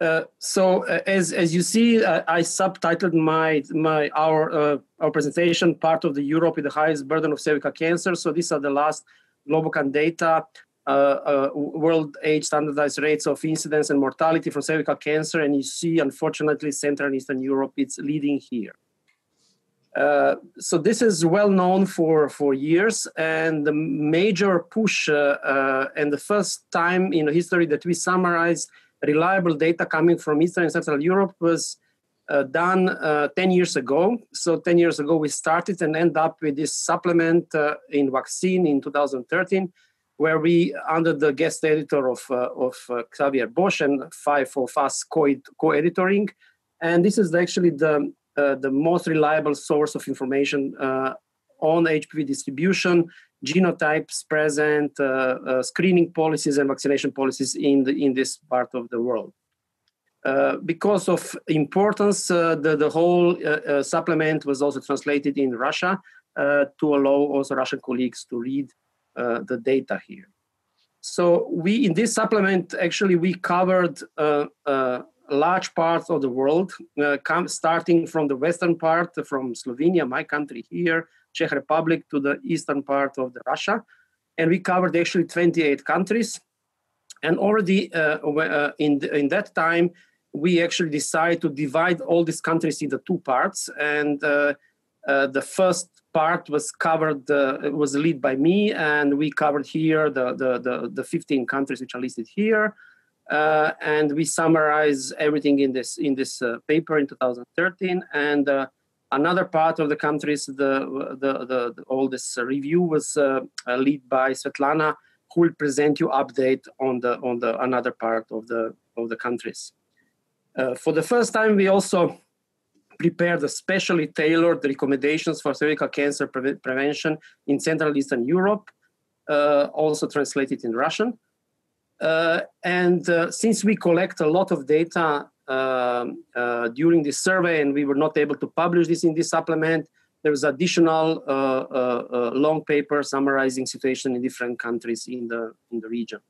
Uh, so uh, as as you see, uh, I subtitled my my our uh, our presentation part of the Europe with the highest burden of cervical cancer. So these are the last Globocan data, uh, world age standardized rates of incidence and mortality from cervical cancer, and you see, unfortunately, Central and Eastern Europe it's leading here. so this is well known for for years, and the major push and the first time in history that we summarize reliable data coming from Eastern and Central Europe was uh, done uh, 10 years ago. So 10 years ago, we started and end up with this supplement uh, in vaccine in 2013, where we, under the guest editor of, uh, of uh, Xavier Bosch and five of us co-editoring, and this is actually the, uh, the most reliable source of information on HPV distribution genotypes present, uh, uh, screening policies and vaccination policies in, the, in this part of the world. Uh, because of importance, uh, the, the whole uh, uh, supplement was also translated in Russia to allow also Russian colleagues to read the data here. So we, in this supplement, actually we covered large parts of the world, starting from the western part, from Slovenia, my country here, Czech Republic to the eastern part of the Russia. And we covered actually 28 countries. And already uh, uh, in, in that time, we actually decided to divide all these countries into two parts. And uh, uh the first part was covered, uh, was led by me, and we covered here the, the, the, the 15 countries which are listed here. Uh, and we summarize everything in this in this uh, paper in 2013 and Another part of the countries, the, the, the, the all this review was uh, uh, led by Svetlana, who will present you update on the on the another part of the of the countries. Uh, for the first time, we also prepared a specially tailored recommendations for cervical cancer pre- prevention in Central Eastern Europe, uh, also translated in Russian. Uh, and uh, since we collect a lot of data during this survey, and we were not able to publish this in this supplement. There was additional uh, uh, long paper summarizing situation in different countries in the in the region.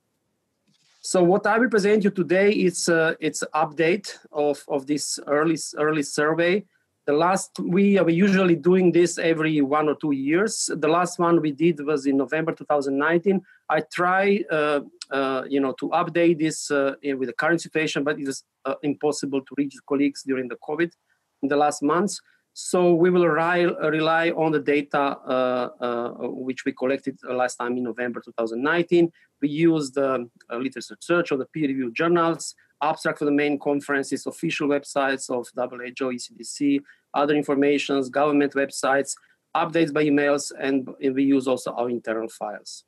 So what I will present you today is uh, it's update of, of this early early survey. The last we are usually doing this every one or two years. The last one we did was in November 2019. I try uh, uh, you know, to update this uh, with the current situation, but it is uh, impossible to reach colleagues during the COVID in the last months. So we will rely, on the data uh, uh, which we collected last time in November 2019. We use the literature search of the peer-reviewed journals, abstract for the main conferences, official websites of WHO, ECDC, other informations, government websites, updates by emails, and we use also our internal files.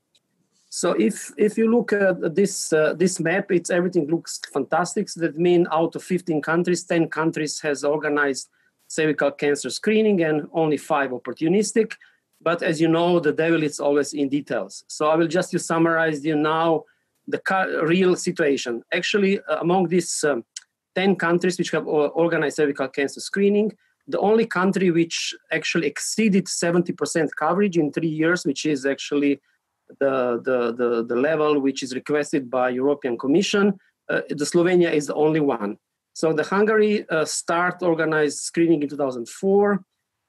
So if if you look at this uh, this map, it's everything looks fantastic. So that means out of 15 countries, 10 countries has organized cervical cancer screening, and only five opportunistic. But as you know, the devil is always in details. So I will just you summarize you now the real situation. Actually, uh, among these um, 10 countries which have organized cervical cancer screening, the only country which actually exceeded 70% coverage in three years, which is actually the, the, the, the level which is requested by European Commission. Uh, the Slovenia is the only one. So the Hungary uh, start organized screening in 2004,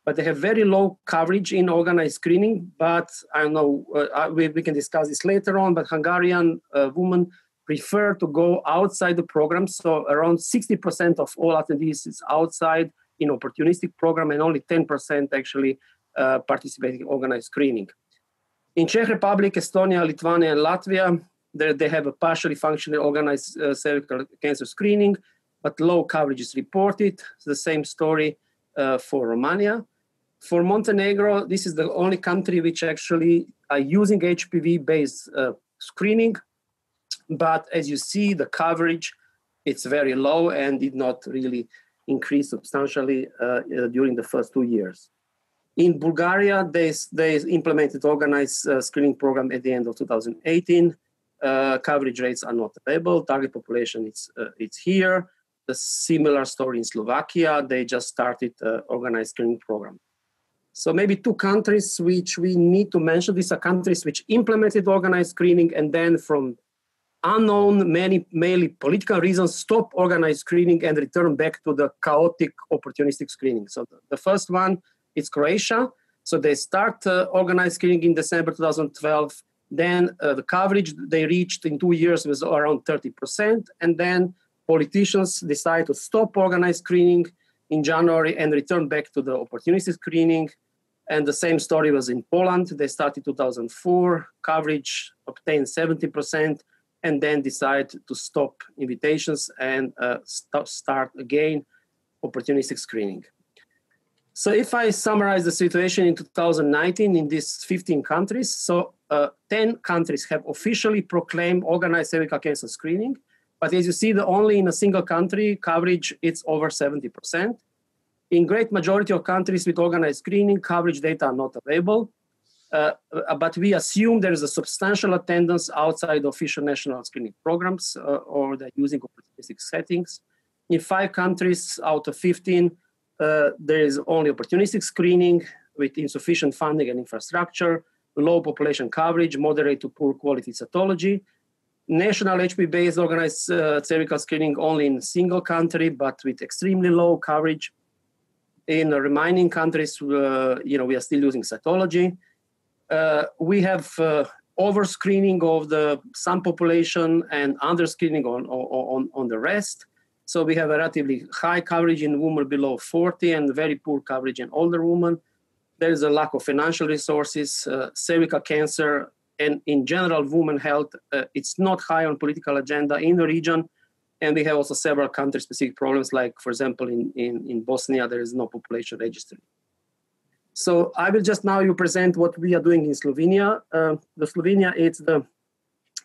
but they have very low coverage in organized screening. But I don't know, uh, we, we can discuss this later on, but Hungarian uh, women prefer to go outside the program. So around 60% of all attendees is outside in opportunistic program and only 10% actually uh, participating in organized screening. In Czech Republic, Estonia, Lithuania, and Latvia, they have a partially functioning organized uh, cervical cancer screening, but low coverage is reported. It's the same story uh, for Romania. For Montenegro, this is the only country which actually are using HPV-based uh, screening, but as you see, the coverage it's very low and did not really increase substantially uh, uh, during the first two years. In Bulgaria, they, they implemented organized uh, screening program at the end of 2018. Uh, coverage rates are not available. Target population is uh, it's here. The similar story in Slovakia. They just started uh, organized screening program. So maybe two countries which we need to mention. These are countries which implemented organized screening, and then from unknown, many mainly political reasons, stop organized screening and return back to the chaotic opportunistic screening. So the, first one is Croatia. So they start uh, organized screening in December 2012. Then uh, the coverage they reached in two years was around 30%. And then politicians decide to stop organized screening in January and return back to the opportunistic screening. And the same story was in Poland. They started 2004, coverage obtained 70%, and then decided to stop invitations and uh, st- start again opportunistic screening. So if I summarize the situation in 2019 in these 15 countries, so uh, 10 countries have officially proclaimed organized cervical cancer screening. But as you see, the only in a single country coverage, it's over 70%. In great majority of countries with organized screening, coverage data are not available. Uh, uh but we assume there is a substantial attendance outside official national screening programs uh, or they're using opportunistic settings. In five countries out of 15, uh, there is only opportunistic screening with insufficient funding and infrastructure, low population coverage, moderate to poor quality cytology. National HPV-based organized uh, cervical screening only in single country, but with extremely low coverage. In the remaining countries, uh, you know, we are still using cytology. Uh, we have uh, over screening of the some population and under screening on, on, on the rest. So we have a relatively high coverage in women below 40 and very poor coverage in older women. There is a lack of financial resources, uh, cervical cancer, and in general, women health. Uh, it's not high on political agenda in the region. And we have also several country-specific problems, like, for example, in, in, in Bosnia, there is no population registry. So I will just now you present what we are doing in Slovenia. Uh, the Slovenia is the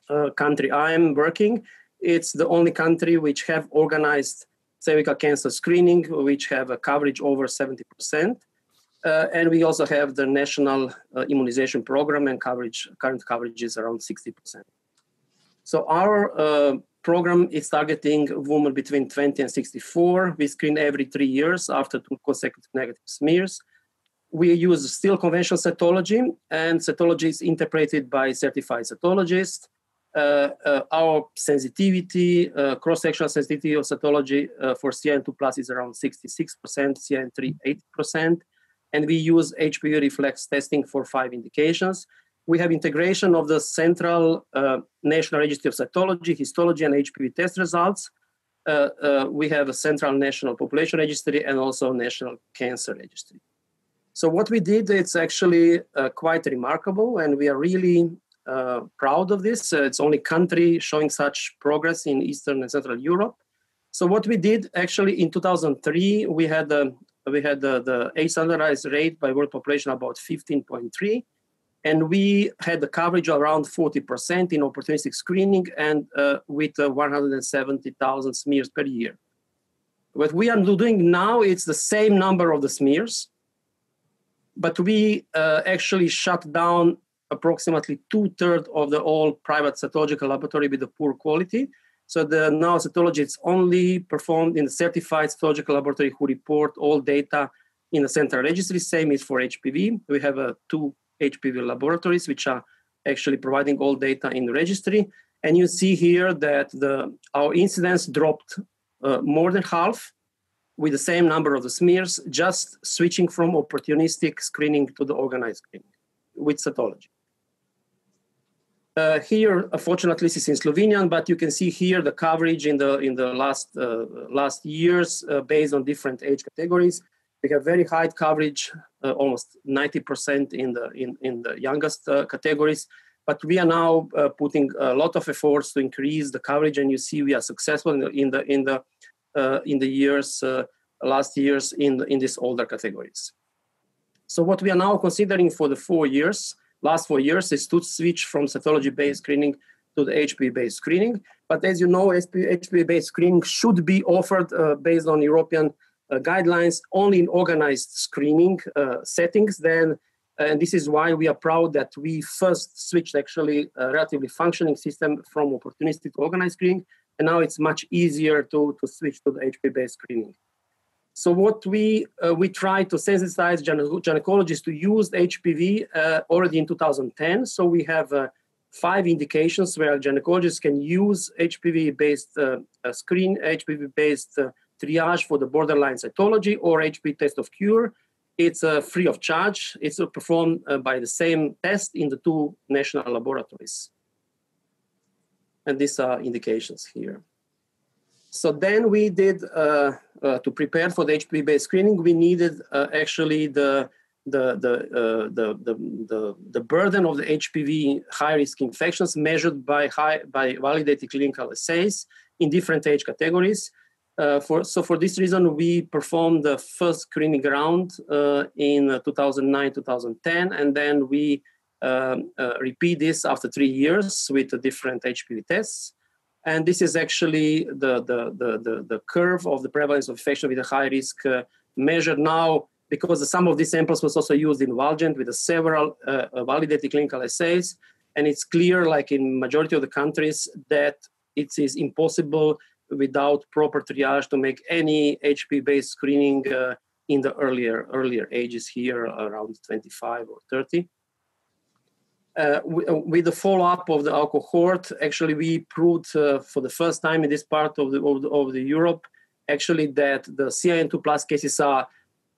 uh, country I am working it's the only country which have organized cervical cancer screening, which have a coverage over 70%. Uh, and we also have the national uh, immunization program and coverage, current coverage is around 60%. So our uh, program is targeting women between 20 and 64. We screen every three years after two consecutive negative smears. We use still conventional cytology, and cytology is interpreted by certified cytologists. Uh, uh, our sensitivity, uh, cross-sectional sensitivity of cytology for CIN2 plus is around 66%, CIN3 80%, and we use HPV reflex testing for five indications. We have integration of the central uh, national registry of cytology, histology, and HPV test results. Uh, uh, we have a central national population registry and also national cancer registry. So what we did, it's actually quite remarkable, and we are really uh, proud of this. Uh, it's only country showing such progress in Eastern and Central Europe. So what we did actually in 2003, we had we had the, age standardized rate by world population about 15.3, and we had the coverage around 40% in opportunistic screening and uh, with uh, 170,000 smears per year. What we are doing now, it's the same number of the smears, but we uh, actually shut down approximately two-thirds of the all private cytological laboratory with the poor quality. So the now cytology is only performed in the certified cytological laboratory who report all data in the central registry. Same is for HPV. We have uh, two HPV laboratories which are actually providing all data in the registry. And you see here that the our incidence dropped uh, more than half with the same number of the smears, just switching from opportunistic screening to the organized screening with cytology. Uh, here, unfortunately, this is in Slovenian, but you can see here the coverage in the in the last uh, last years uh, based on different age categories. We have very high coverage, almost 90% in the in, in the youngest uh, categories. But we are now uh, putting a lot of efforts to increase the coverage, and you see we are successful in the in the in the, in the years last years in the, in these older categories. So what we are now considering for the four years last four years is to switch from cytology-based screening to the HPV-based screening. But as you know, HPV-based screening should be offered uh, based on European uh, guidelines only in organized screening uh, settings. Then, and this is why we are proud that we first switched actually a relatively functioning system from opportunistic to organized screening, and now it's much easier to, to switch to the HPV-based screening. So what we uh, we try to sensitize gynecologists to use HPV uh, already in 2010. So we have uh, five indications where gynecologists can use HPV-based uh, screen, HPV-based uh, triage for the borderline cytology or HPV test of cure. It's uh, free of charge. It's performed uh, by the same test in the two national laboratories. And these are indications here. So then we did, uh, uh, to prepare for the HPV-based screening, we needed actually the the, the, uh, the, the, the, the, burden of the HPV high-risk infections measured by, high, by validated clinical assays in different age categories. Uh, for, so for this reason, we performed the first screening round uh, in 2009-2010, and then we um, uh, repeat this after three years with different HPV tests. And this is actually the, the, the, the, the curve of the prevalence of infection with a high risk uh, measured now because some of these samples was also used in Valgent with several uh, uh, validated clinical assays. And it's clear, like in majority of the countries, that it is impossible without proper triage to make any HP-based screening uh, in the earlier earlier ages here, around 25 or 30. Uh, with the follow-up of the cohort, actually we proved uh, for the first time in this part of the, of the, of the Europe, actually that the CIN2 plus cases are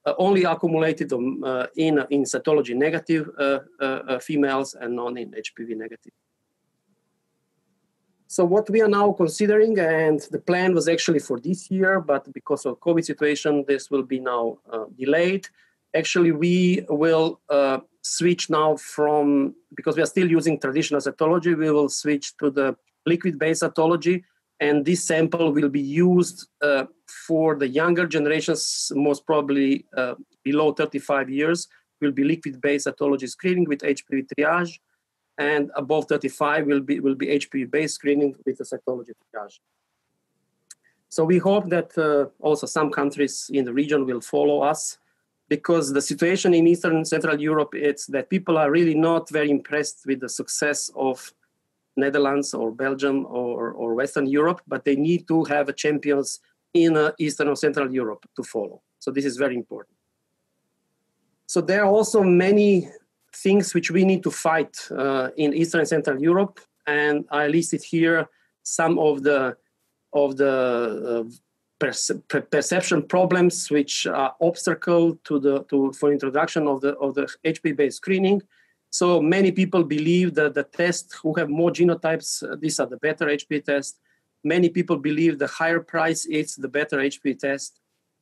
uh, only accumulated um, in, in cytology negative uh, females and not in HPV negative. So what we are now considering, and the plan was actually for this year, but because of COVID situation, this will be now uh, delayed. Actually, we will uh, switch now from, because we are still using traditional cytology, we will switch to the liquid-based cytology, and this sample will be used uh, for the younger generations, most probably uh, below 35 years, will be liquid-based cytology screening with HPV triage, and above 35 will be will be HPV-based screening with a cytology triage. So we hope that uh, also some countries in the region will follow us, because the situation in Eastern and Central Europe is that people are really not very impressed with the success of Netherlands or Belgium or, or Western Europe, but they need to have champions in uh, Eastern or Central Europe to follow. So this is very important. So there are also many things which we need to fight uh, in Eastern and Central Europe, and I listed here some of the of the uh, perce- perception problems which are obstacle to the to for introduction of the of the HP based screening. So many people believe that the tests who have more genotypes, uh, these are the better HP test. Many people believe the higher price is the better HP test.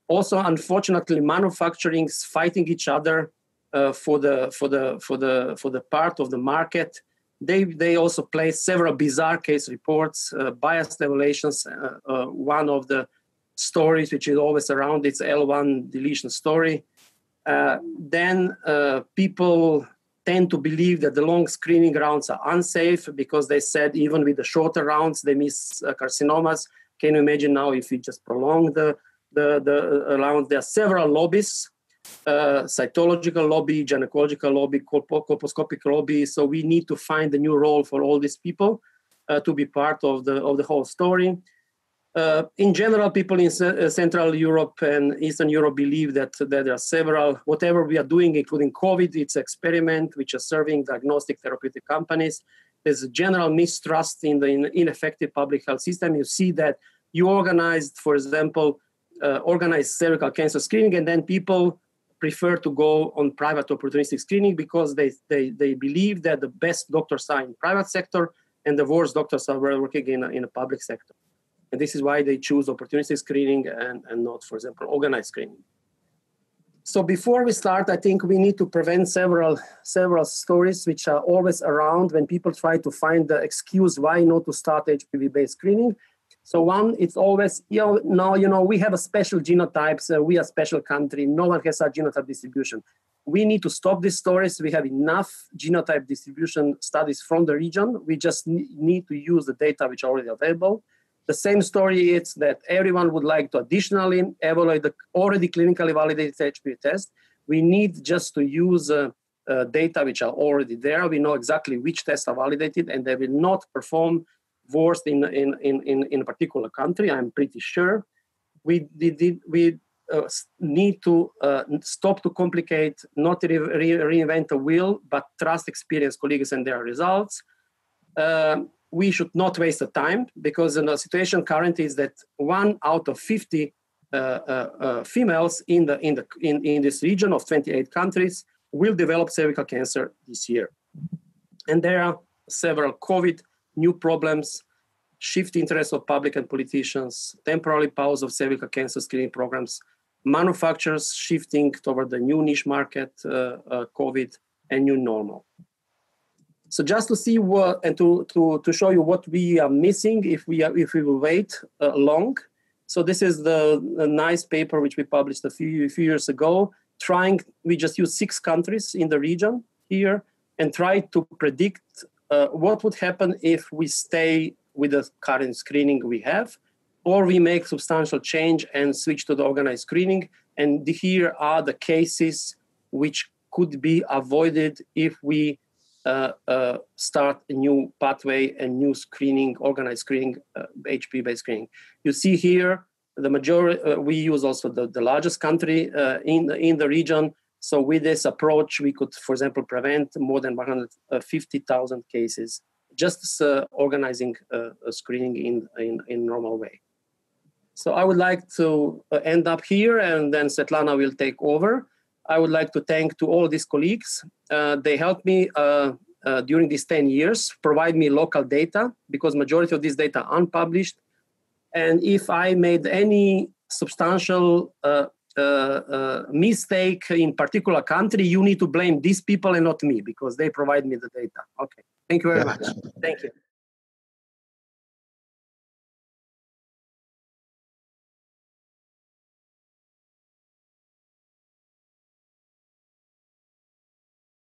Also, unfortunately, manufacturing is fighting each other uh, for the for the for the for the part of the market. They they also placed several bizarre case reports, uh, biased evaluations. Uh, uh one of the stories which is always around it's L1 deletion story. Uh, then people tend to believe that the long screening rounds are unsafe because they said even with the shorter rounds they miss carcinomas. Can you imagine now if we just prolong the the, the round? There are several lobbies, uh, cytological lobby, gynecological lobby, colposcopic lobby. So we need to find a new role for all these people uh, to be part of the of the whole story. Uh, in general, people in uh, Central Europe and Eastern Europe believe that, that there are several, whatever we are doing, including COVID, it's experiment which are serving diagnostic therapeutic companies. There's a general mistrust in the in ineffective public health system. You see that you organized, for example, uh, organized cervical cancer screening, and then people prefer to go on private opportunistic screening because they, they, they believe that the best doctors are in private sector and the worst doctors are working in, in a public sector. And this is why they choose opportunistic screening and, and not, for example, organized screening. So before we start, I think we need to prevent several several stories which are always around when people try to find the excuse why not to start HPV-based screening. So one, it's always, you know, no, you know, we have a special genotypes, uh, we are a special country, no one has a genotype distribution. We need to stop these stories. We have enough genotype distribution studies from the region. We just need to use the data which are already available. The same story is that everyone would like to additionally evaluate the already clinically validated HPV test. We need just to use uh, uh, data which are already there. We know exactly which tests are validated and they will not perform worse in, in, in, in, a particular country, I'm pretty sure. We, did, we uh, need to uh, stop to complicate, not re- re- reinvent the wheel, but trust experienced colleagues and their results uh, we should not waste the time because the situation currently is that one out of 50 uh, uh, uh, females in, the, in, the, in, in this region of 28 countries will develop cervical cancer this year. And there are several COVID new problems, shift interests of public and politicians, temporary pause of cervical cancer screening programs, manufacturers shifting toward the new niche market, uh, uh, COVID, and new normal. So just to see what and to, to, to show you what we are missing if we are, if we will wait uh, long. So this is the, the, nice paper which we published a few, a few years ago. Trying, we just use six countries in the region here and try to predict uh, what would happen if we stay with the current screening we have or we make substantial change and switch to the organized screening. And here are the cases which could be avoided if we uh, uh, start a new pathway and new screening, organized screening, uh, HP-based screening. You see here the majority. Uh, we use also the, the largest country uh, in in the region. So with this approach, we could, for example, prevent more than 150,000 cases just uh, organizing a screening in, in in normal way. So I would like to uh, end up here and then Svetlana will take over. I would like to thank to all these colleagues. Uh, they helped me uh, uh, during these 10 years, provide me local data because majority of this data unpublished. And if I made any substantial uh, uh, mistake in particular country, you need to blame these people and not me because they provide me the data. Okay. Thank you very yeah. much. Thank you.